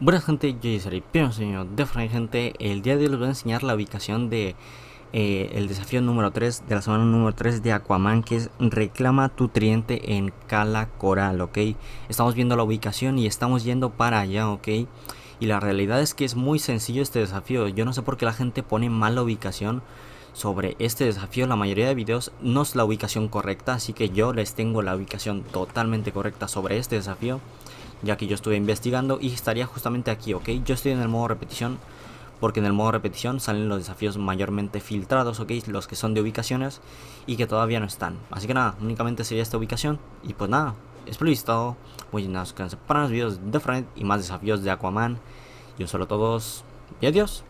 Buenas gente, yo soy el señor de Frank gente. El día de hoy les voy a enseñar la ubicación de eh, el desafío número 3 de la semana número 3 de Aquaman que es reclama tu tridente en Cala Coral, ok. Estamos viendo la ubicación y estamos yendo para allá, ok. Y la realidad es que es muy sencillo este desafío. Yo no sé por qué la gente pone mala ubicación sobre este desafío. La mayoría de videos no es la ubicación correcta, así que yo les tengo la ubicación totalmente correcta sobre este desafío ya que yo estuve investigando y estaría justamente aquí, ¿ok? Yo estoy en el modo repetición porque en el modo repetición salen los desafíos mayormente filtrados, ¿ok? Los que son de ubicaciones y que todavía no están. Así que nada, únicamente sería esta ubicación y pues nada, espero listo. Muy suscríbanse para más videos de Friend y más desafíos de Aquaman. Y un solo todos y adiós.